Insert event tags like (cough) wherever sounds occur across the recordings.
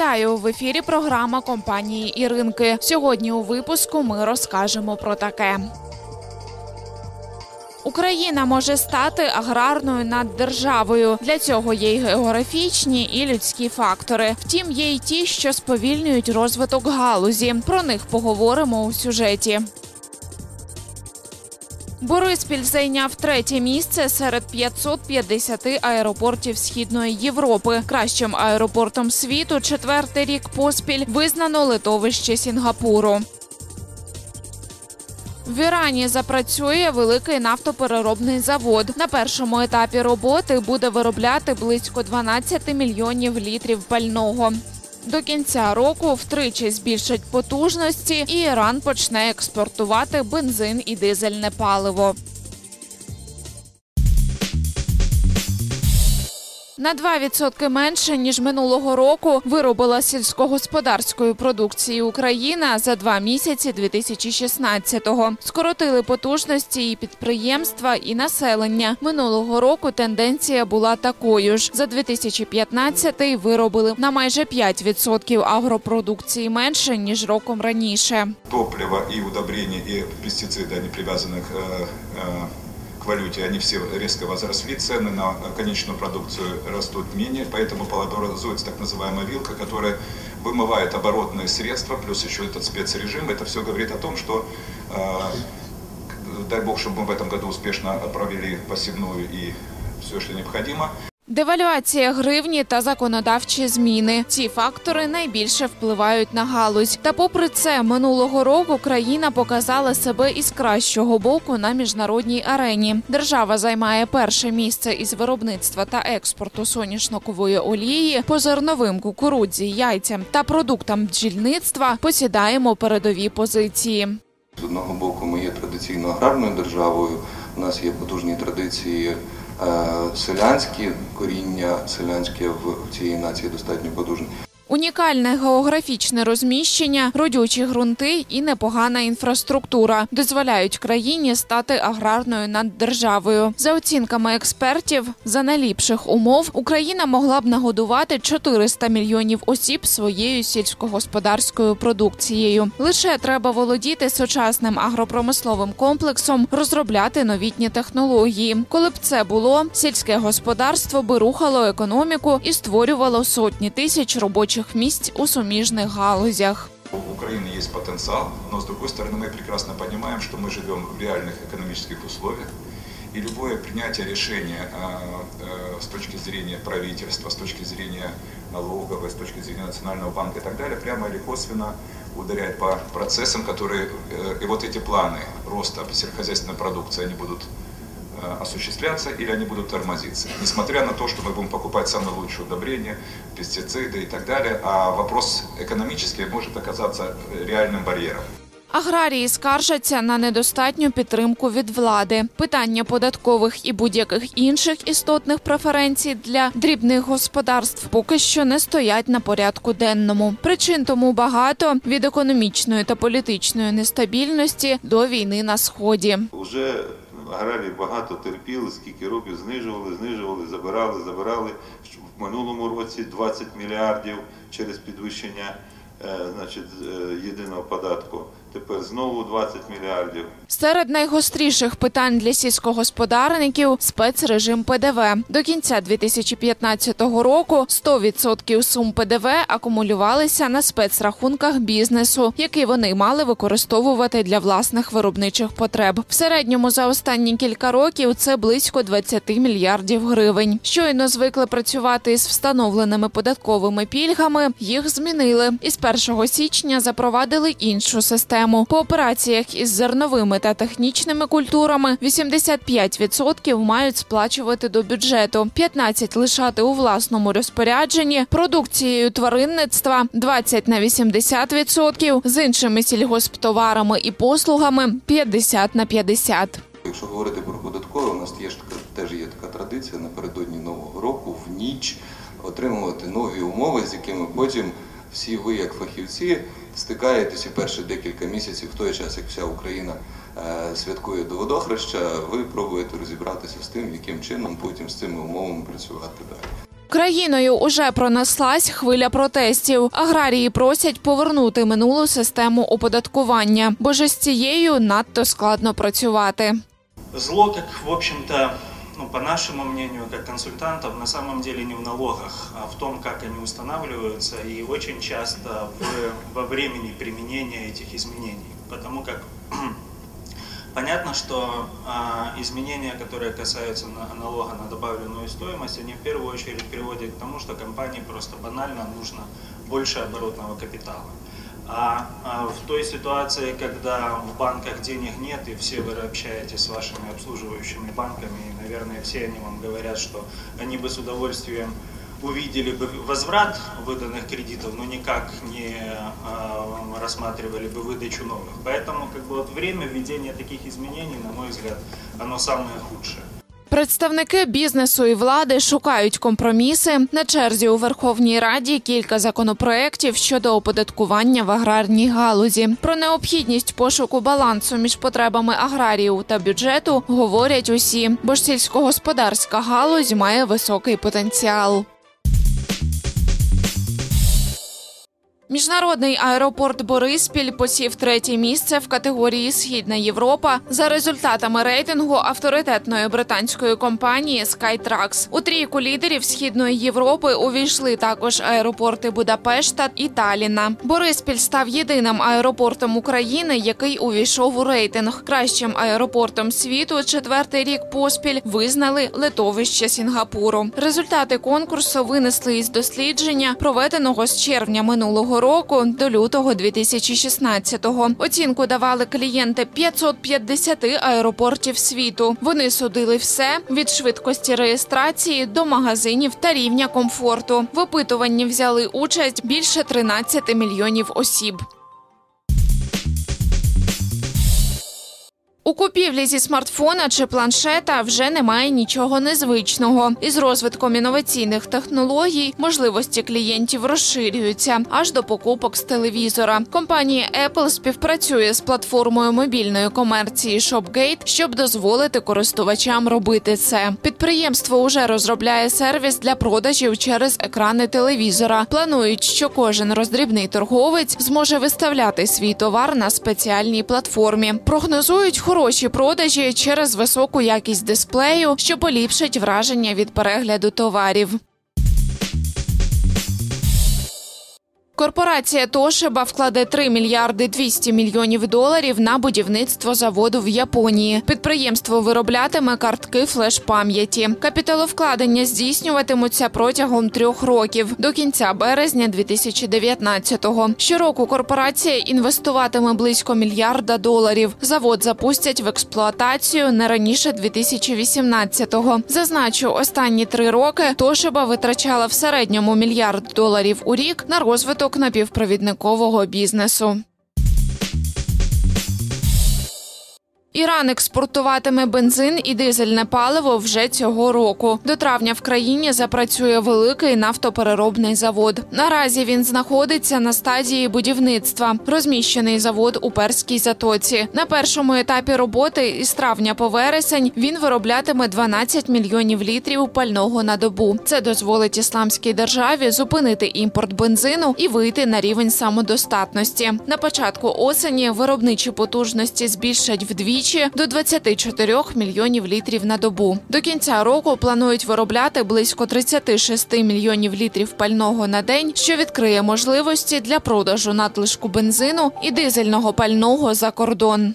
Вітаю в ефірі. Програма компанії і ринки. Сьогодні у випуску ми розкажемо про таке. Україна може стати аграрною наддержавою. Для цього є й географічні і людські фактори. Втім, є й ті, що сповільнюють розвиток галузі. Про них поговоримо у сюжеті. Бориспіль зайняв третє місце серед 550 аеропортів Східної Європи. Кращим аеропортом світу четвертий рік поспіль визнано литовище Сінгапуру. В Ірані запрацює великий нафтопереробний завод. На першому етапі роботи буде виробляти близько 12 мільйонів літрів пального. До кінця року втричі збільшать потужності, і Іран почне експортувати бензин і дизельне паливо. На 2% менше ніж минулого року виробила сільськогосподарської продукції Україна за два місяці 2016-го. Скоротили потужності і підприємства, і населення. Минулого року тенденція була такою ж. За 2015-й виробили на майже 5% агропродукції менше ніж роком раніше. топливо и удобрения, и пестициды, они привязаны к, э, э, к валюте, они все резко возросли, цены на конечную продукцию растут менее, поэтому образуется так называемая вилка, которая вымывает оборотные средства, плюс еще этот спецрежим. Это все говорит о том, что э, дай бог, чтобы мы в этом году успешно провели посевную и все, что необходимо. Девальвація гривні та законодавчі зміни. Ці фактори найбільше впливають на галузь. Та, попри це, минулого року країна показала себе із кращого боку на міжнародній арені. Держава займає перше місце із виробництва та експорту соняшникової олії, по зерновим кукурудзі, яйцям та продуктам бджільництва посідаємо передові позиції. З одного боку, ми є традиційно аграрною державою. У нас є потужні традиції селянські, коріння селянське в цієї нації достатньо потужне. Унікальне географічне розміщення, родючі ґрунти і непогана інфраструктура дозволяють країні стати аграрною наддержавою. За оцінками експертів, за найліпших умов Україна могла б нагодувати 400 мільйонів осіб своєю сільськогосподарською продукцією. Лише треба володіти сучасним агропромисловим комплексом, розробляти новітні технології. Коли б це було, сільське господарство би рухало економіку і створювало сотні тисяч робочих місць у суміжних галузях. У Украины есть потенциал, но с другой стороны мы прекрасно понимаем, что мы живем в реальных экономических условиях. И любое принятие решения э, э, с точки зрения правительства, с точки зрения налоговой, с точки зрения Национального банка и так далее, прямо или косвенно ударяет по процессам, которые... э, и вот эти планы роста сельскохозяйственной продукции, они будут осуществляться или они будут тормозиться. Несмотря на то, что мы будем покупать самые лучшие удобрения, пестициды и так далее, а вопрос экономический может оказаться э, реальным барьером. Аграрії скаржаться на недостатню підтримку від влади. Питання податкових і будь-яких інших істотних преференцій для дрібних господарств поки що не стоять на порядку денному. Причин тому багато від економічної та політичної нестабільності до війни на сході. Уже аграрії багато терпіли, скільки років знижували, знижували, забирали, забирали. В минулому році 20 мільярдів через підвищення значить, е, єдиного податку. Тепер знову 20 мільярдів. Серед найгостріших питань для сільськогосподарників спецрежим ПДВ. До кінця 2015 року 100% сум ПДВ акумулювалися на спецрахунках бізнесу, які вони мали використовувати для власних виробничих потреб. В середньому за останні кілька років це близько 20 мільярдів гривень. Щойно звикли працювати із встановленими податковими пільгами. Їх змінили і з 1 січня запровадили іншу систему. По операціях із зерновими та технічними культурами 85% мають сплачувати до бюджету, 15% лишати у власному розпорядженні, продукцією тваринництва 20 на 80%, з іншими сільгосптоварами і послугами 50 на 50%. Якщо говорити про податкове, у нас є теж є така традиція напередодні нового року в ніч отримувати нові умови, з якими потім всі ви, як фахівці, стикаєтеся перші декілька місяців, в той час, як вся Україна е, святкує до водохреща, ви пробуєте розібратися з тим, яким чином потім з цими умовами працювати далі. Країною уже пронеслась хвиля протестів. Аграрії просять повернути минулу систему оподаткування, бо ж з цією надто складно працювати. Зло, как, в общем-то, ну, по нашему мнению, как консультантов, на самом деле не в налогах, а в том, как они устанавливаются, и очень часто в, во времени применения этих изменений. Потому как (clears throat) понятно, что а, изменения, которые касаются на- налога на добавленную стоимость, они в первую очередь приводят к тому, что компании просто банально нужно больше оборотного капитала. А, а в той ситуации, когда в банках денег нет, и все вы общаетесь с вашими обслуживающими банками, наверное, все они вам говорят, что они бы с удовольствием увидели бы возврат выданных кредитов, но никак не а, рассматривали бы выдачу новых. Поэтому как бы, вот время введения таких изменений, на мой взгляд, оно самое худшее. Представники бізнесу і влади шукають компроміси. На черзі у Верховній Раді кілька законопроєктів щодо оподаткування в аграрній галузі. Про необхідність пошуку балансу між потребами аграріїв та бюджету говорять усі, бо ж сільськогосподарська галузь має високий потенціал. Міжнародний аеропорт Бориспіль посів третє місце в категорії Східна Європа за результатами рейтингу авторитетної британської компанії Skytrax. У трійку лідерів Східної Європи увійшли також аеропорти Будапешта і Таліна. Бориспіль став єдиним аеропортом України, який увійшов у рейтинг. Кращим аеропортом світу четвертий рік поспіль визнали литовище Сінгапуру. Результати конкурсу винесли із дослідження, проведеного з червня минулого року до лютого 2016-го. Оцінку давали клієнти 550 аеропортів світу. Вони судили все від швидкості реєстрації до магазинів та рівня комфорту. В опитуванні взяли участь більше 13 мільйонів осіб. У купівлі зі смартфона чи планшета вже немає нічого незвичного. Із розвитком інноваційних технологій можливості клієнтів розширюються аж до покупок з телевізора. Компанія Apple співпрацює з платформою мобільної комерції ShopGate, щоб дозволити користувачам робити це. Підприємство уже розробляє сервіс для продажів через екрани телевізора. Планують, що кожен роздрібний торговець зможе виставляти свій товар на спеціальній платформі. Прогнозують хороші продажі через високу якість дисплею, що поліпшить враження від перегляду товарів. Корпорація Тошиба вкладе 3 мільярди 200 мільйонів доларів на будівництво заводу в Японії. Підприємство вироблятиме картки флеш-пам'яті. Капіталовкладення здійснюватимуться протягом трьох років до кінця березня 2019-го. Щороку корпорація інвестуватиме близько мільярда доларів. Завод запустять в експлуатацію не раніше 2018-го. Зазначу, останні три роки Тошиба витрачала в середньому мільярд доларів у рік на розвиток напівпровідникового бізнесу. Іран експортуватиме бензин і дизельне паливо вже цього року. До травня в країні запрацює великий нафтопереробний завод. Наразі він знаходиться на стадії будівництва. Розміщений завод у Перській затоці. На першому етапі роботи із травня по вересень він вироблятиме 12 мільйонів літрів пального на добу. Це дозволить ісламській державі зупинити імпорт бензину і вийти на рівень самодостатності. На початку осені виробничі потужності збільшать вдвічі до 24 мільйонів літрів на добу. До кінця року планують виробляти близько 36 мільйонів літрів пального на день, що відкриє можливості для продажу надлишку бензину і дизельного пального за кордон.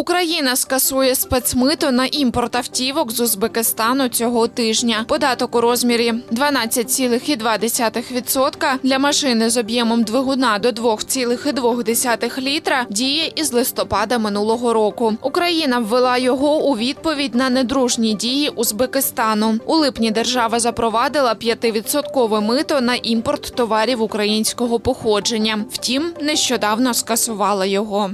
Україна скасує спецмито на імпорт автівок з Узбекистану цього тижня. Податок у розмірі 12,2% для машини з об'ємом двигуна до 2,2 літра діє із листопада минулого року. Україна ввела його у відповідь на недружні дії Узбекистану. У липні держава запровадила 5% мито на імпорт товарів українського походження. Втім, нещодавно скасувала його.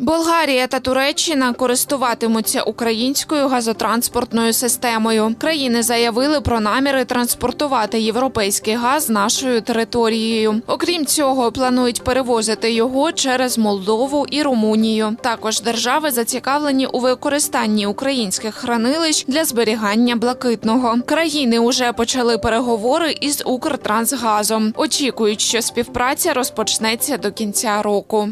Болгарія та Туреччина користуватимуться українською газотранспортною системою. Країни заявили про наміри транспортувати європейський газ нашою територією. Окрім цього, планують перевозити його через Молдову і Румунію. Також держави зацікавлені у використанні українських хранилищ для зберігання блакитного. Країни уже почали переговори із Укртрансгазом. Очікують, що співпраця розпочнеться до кінця року.